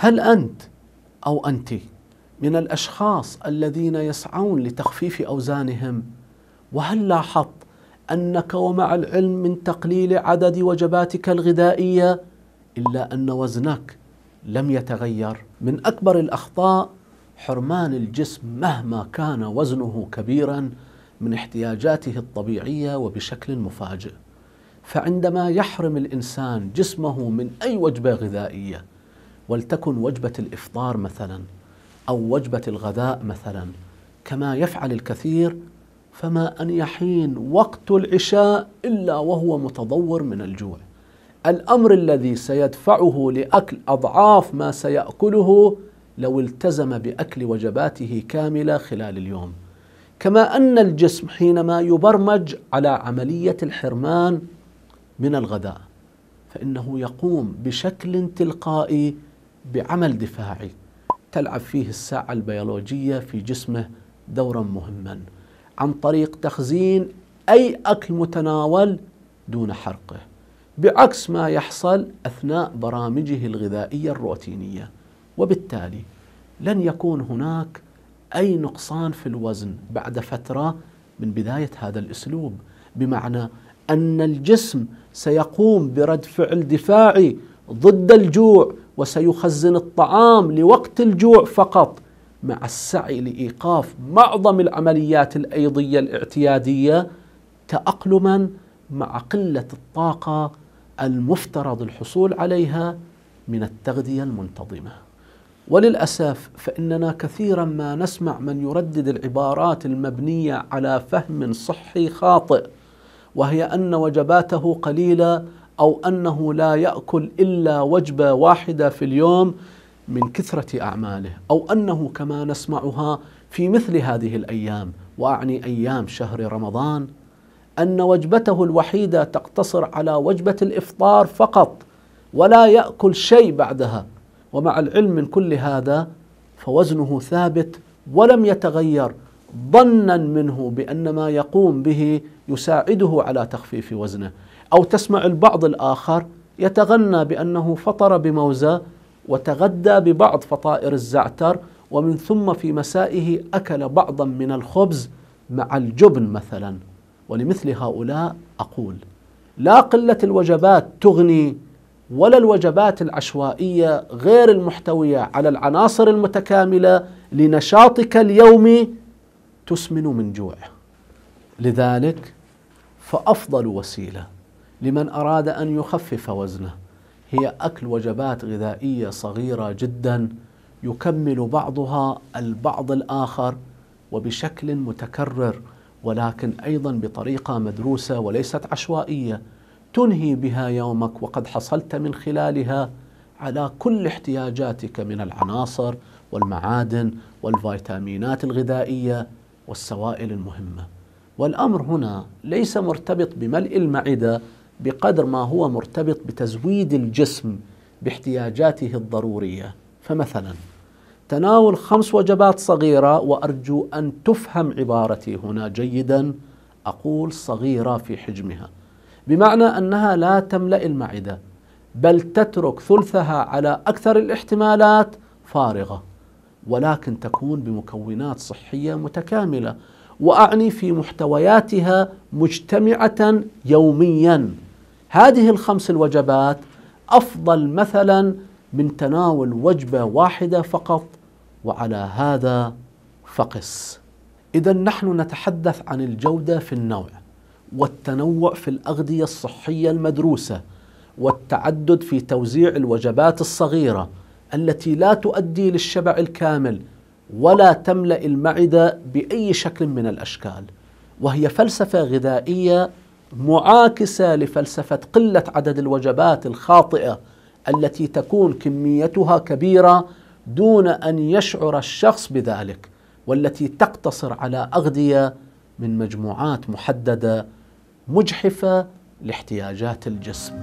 هل أنت أو انت من الأشخاص الذين يسعون لتخفيف أوزانهم؟ وهل لاحظت أنك ومع العلم من تقليل عدد وجباتك الغذائية إلا أن وزنك لم يتغير؟ من أكبر الأخطاء حرمان الجسم مهما كان وزنه كبيرا من احتياجاته الطبيعية وبشكل مفاجئ. فعندما يحرم الإنسان جسمه من أي وجبة غذائية ولتكن وجبة الإفطار مثلا أو وجبة الغداء مثلا. كما يفعل الكثير فما أن يحين وقت العشاء إلا وهو متضور من الجوع. الأمر الذي سيدفعه لأكل أضعاف ما سيأكله لو التزم بأكل وجباته كاملة خلال اليوم. كما أن الجسم حينما يبرمج على عملية الحرمان من الغداء فإنه يقوم بشكل تلقائي بعمل دفاعي تلعب فيه الساعة البيولوجية في جسمه دورا مهما عن طريق تخزين أي أكل متناول دون حرقه بعكس ما يحصل أثناء برامجه الغذائية الروتينية. وبالتالي لن يكون هناك أي نقصان في الوزن بعد فترة من بداية هذا الأسلوب بمعنى أن الجسم سيقوم برد فعل دفاعي ضد الجوع وسيخزن الطعام لوقت الجوع فقط مع السعي لإيقاف معظم العمليات الأيضية الاعتيادية تاقلما مع قلة الطاقة المفترض الحصول عليها من التغذية المنتظمة. وللأسف فإننا كثيرا ما نسمع من يردد العبارات المبنية على فهم صحي خاطئ وهي أن وجباته قليلة أو أنه لا يأكل إلا وجبة واحدة في اليوم من كثرة أعماله أو أنه كما نسمعها في مثل هذه الأيام وأعني أيام شهر رمضان أن وجبته الوحيدة تقتصر على وجبة الإفطار فقط ولا يأكل شيء بعدها. ومع العلم من كل هذا فوزنه ثابت ولم يتغير ظنا منه بأن ما يقوم به يساعده على تخفيف وزنه. أو تسمع البعض الآخر يتغنى بأنه فطر بموزة وتغدى ببعض فطائر الزعتر ومن ثم في مسائه أكل بعضا من الخبز مع الجبن مثلا. ولمثل هؤلاء أقول لا قلة الوجبات تغني ولا الوجبات العشوائية غير المحتوية على العناصر المتكاملة لنشاطك اليومي تسمن من جوع لذلك فأفضل وسيلة لمن أراد أن يخفف وزنه هي أكل وجبات غذائية صغيرة جدا يكمل بعضها البعض الآخر وبشكل متكرر ولكن أيضا بطريقة مدروسة وليست عشوائية تنهي بها يومك وقد حصلت من خلالها على كل احتياجاتك من العناصر والمعادن والفيتامينات الغذائية والسوائل المهمة. والأمر هنا ليس مرتبط بملء المعدة بقدر ما هو مرتبط بتزويد الجسم باحتياجاته الضرورية، فمثلا تناول خمس وجبات صغيرة وأرجو أن تفهم عبارتي هنا جيدا أقول صغيرة في حجمها. بمعنى أنها لا تملأ المعدة بل تترك ثلثها على أكثر الاحتمالات فارغة ولكن تكون بمكونات صحية متكاملة وأعني في محتوياتها مجتمعة يوميا. هذه الخمس الوجبات أفضل مثلا من تناول وجبة واحدة فقط وعلى هذا فقس. اذا نحن نتحدث عن الجودة في النوع والتنوع في الأغذية الصحية المدروسة والتعدد في توزيع الوجبات الصغيرة التي لا تؤدي للشبع الكامل ولا تملأ المعدة بأي شكل من الأشكال وهي فلسفة غذائية معاكسة لفلسفة قلة عدد الوجبات الخاطئة التي تكون كميتها كبيرة دون أن يشعر الشخص بذلك والتي تقتصر على أغذية من مجموعات محددة مجحفة لاحتياجات الجسم.